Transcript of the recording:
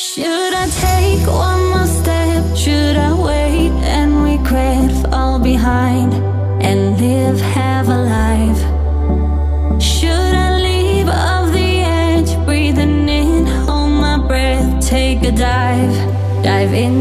Should I take one more step? Should I wait and regret fall behind and live half alive? Should I leave off the edge, breathing in, hold my breath, take a dive, dive in?